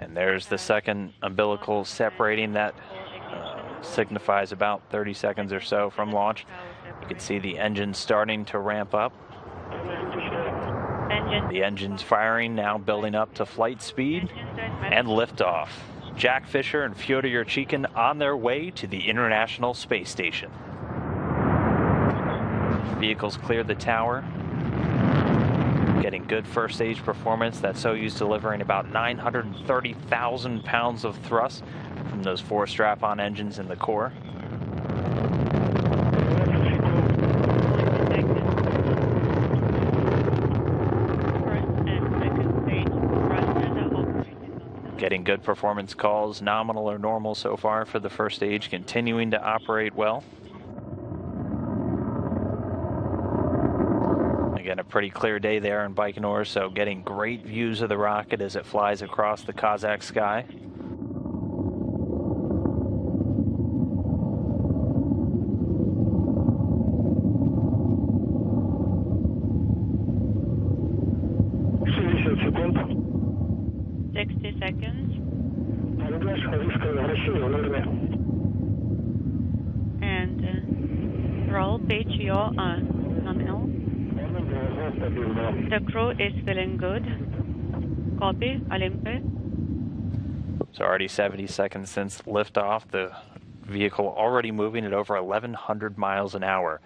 And there's the second umbilical separating that uh, signifies about 30 seconds or so from launch. You can see the engine starting to ramp up. The engine's firing, now building up to flight speed and liftoff. Jack Fischer and Fyodor Yurchikhin on their way to the International Space Station. Vehicles clear the tower, getting good first stage performance. That Soyuz delivering about 930,000 pounds of thrust from those four strap-on engines in the core. Getting good performance calls, nominal or normal so far for the first stage, continuing to operate well. Again, a pretty clear day there in Baikonur, so getting great views of the rocket as it flies across the Kazakh sky. Sixty seconds. And uh, roll on. The crew is feeling good. Copy, Olympe. It's already 70 seconds since liftoff. The vehicle already moving at over 1,100 miles an hour.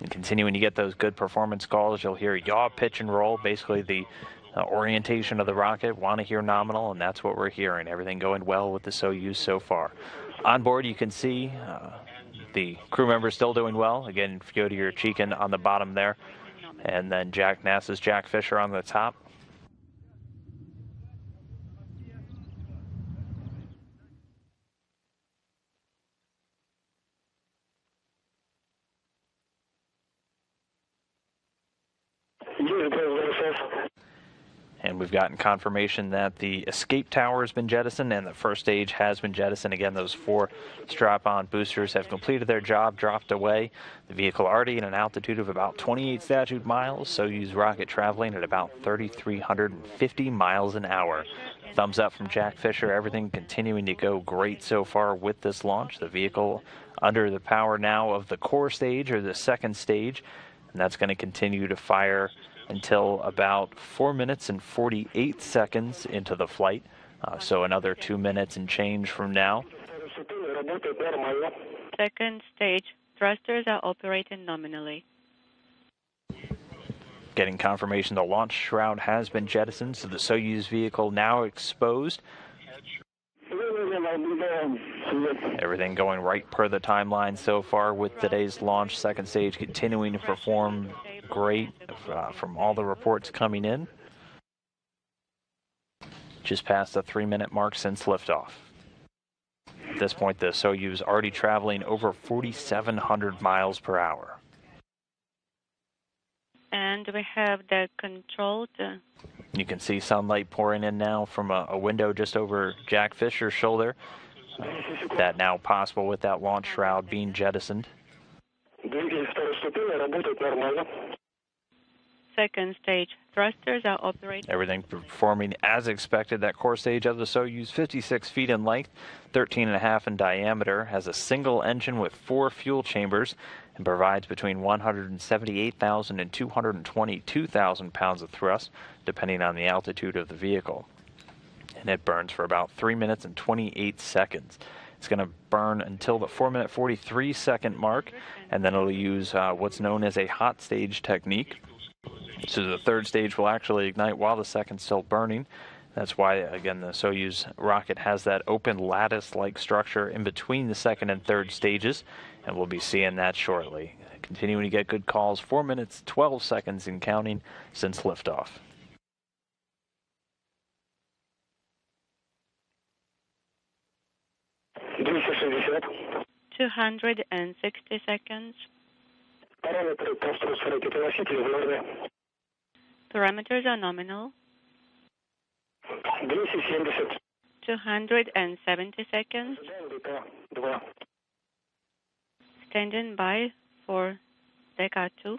And continuing to get those good performance calls, you'll hear yaw, pitch, and roll, basically the uh, orientation of the rocket. Want to hear nominal, and that's what we're hearing. Everything going well with the Soyuz so far. On board, you can see uh, the crew members still doing well. Again, Fyodor Yurchikhin on the bottom there, and then Jack NASA's Jack Fischer on the top we've gotten confirmation that the escape tower has been jettisoned and the first stage has been jettisoned. Again, those four strap-on boosters have completed their job, dropped away. The vehicle already in an altitude of about 28 statute miles, Soyuz rocket traveling at about 3,350 miles an hour. Thumbs up from Jack Fischer. Everything continuing to go great so far with this launch. The vehicle under the power now of the core stage or the second stage, and that's going to continue to fire until about 4 minutes and 48 seconds into the flight, uh, so another 2 minutes and change from now. Second stage, thrusters are operating nominally. Getting confirmation the launch shroud has been jettisoned, so the Soyuz vehicle now exposed. Everything going right per the timeline so far with today's launch. Second stage continuing to perform great uh, from all the reports coming in. Just past the three minute mark since liftoff. At this point, the Soyuz is already traveling over 4,700 miles per hour. And we have the controlled You can see sunlight pouring in now from a, a window just over Jack Fischer's shoulder. Uh, that now possible with that launch shroud being jettisoned. Second stage. Thrusters are operating. Everything performing as expected. That core stage of the Soyuz, 56 feet in length, 13 and a half in diameter, has a single engine with four fuel chambers and provides between 178,000 and 222,000 pounds of thrust, depending on the altitude of the vehicle. And it burns for about 3 minutes and 28 seconds. It's going to burn until the 4 minute 43 second mark, and then it'll use uh, what's known as a hot stage technique. So the third stage will actually ignite while the second's still burning. That's why, again, the Soyuz rocket has that open lattice-like structure in between the second and third stages, and we'll be seeing that shortly. Continuing to get good calls, 4 minutes, 12 seconds in counting since liftoff. Two hundred and sixty seconds. Parameters are nominal. 270. seconds. Standing by for Deca 2.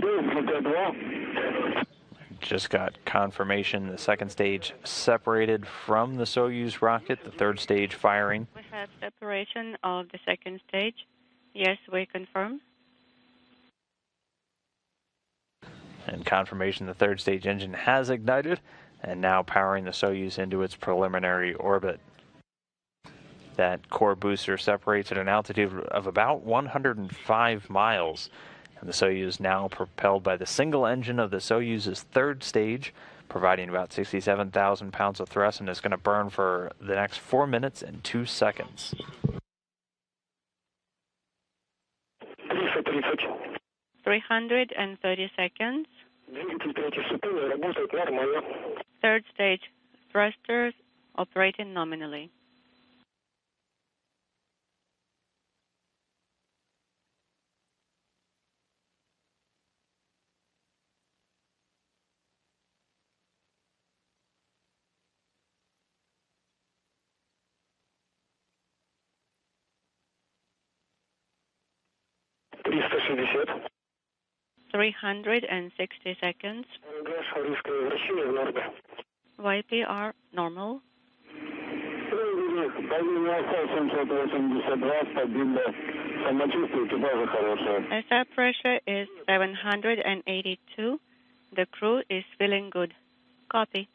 Good, just got confirmation the second stage separated from the Soyuz rocket, the third stage firing. We have separation of the second stage. Yes, we confirm. And confirmation the third stage engine has ignited and now powering the Soyuz into its preliminary orbit. That core booster separates at an altitude of about 105 miles. The Soyuz, now propelled by the single engine of the Soyuz's third stage, providing about 67,000 pounds of thrust, and is going to burn for the next 4 minutes and 2 seconds. Three hundred and thirty seconds. Third stage thrusters operating nominally. 360. 360 seconds. YPR normal. SR pressure is 782. The crew is feeling good. Copy.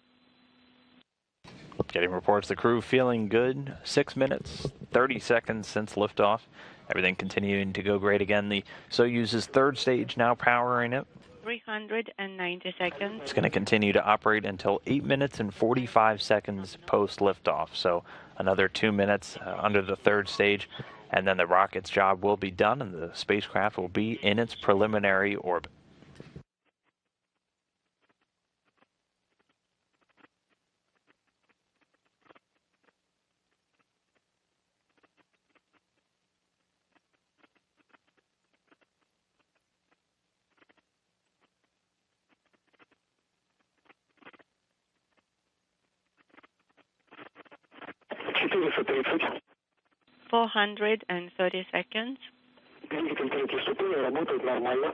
Getting reports the crew feeling good. Six minutes, 30 seconds since liftoff. Everything continuing to go great again. The Soyuz's third stage now powering it. 390 seconds. It's going to continue to operate until 8 minutes and 45 seconds post liftoff. So another two minutes uh, under the third stage, and then the rocket's job will be done, and the spacecraft will be in its preliminary orbit. Четыреста тридцать. 430 seconds. Двигатель третьей ступени работает нормально.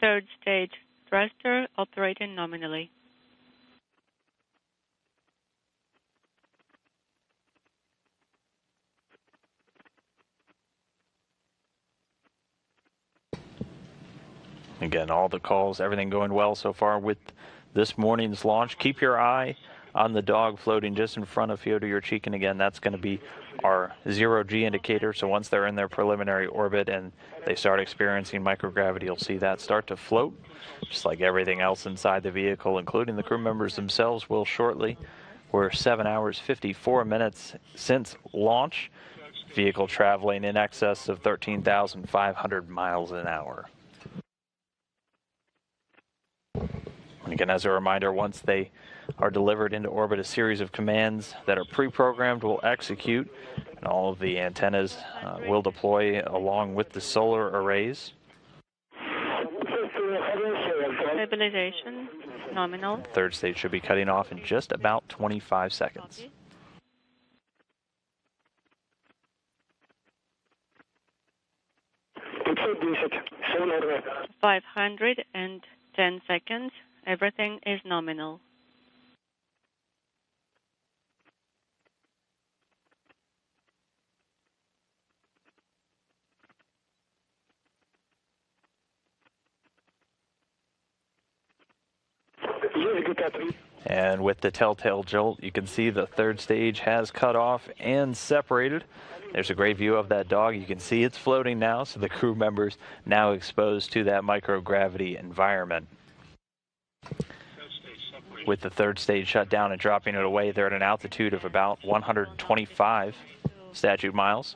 Third stage thruster operating nominally. Again, all the calls, everything going well so far with this morning's launch. Keep your eye on the dog floating just in front of Fyodor Yurchikhin. Again, that's going to be our zero G indicator. So once they're in their preliminary orbit and they start experiencing microgravity, you'll see that start to float, just like everything else inside the vehicle, including the crew members themselves, will shortly. We're 7 hours 54 minutes since launch. Vehicle traveling in excess of 13,500 miles an hour. again, as a reminder, once they are delivered into orbit, a series of commands that are pre-programmed will execute, and all of the antennas uh, will deploy along with the solar arrays. Stabilization nominal. Third stage should be cutting off in just about 25 seconds. Five hundred and ten seconds. Everything is nominal. And with the telltale jolt, you can see the third stage has cut off and separated. There's a great view of that dog. You can see it's floating now, so the crew members now exposed to that microgravity environment with the third stage shut down and dropping it away. They're at an altitude of about 125 statute miles.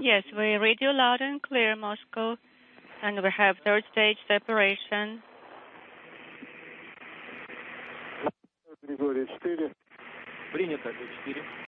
Yes, we read you loud and clear, Moscow, and we have third stage separation.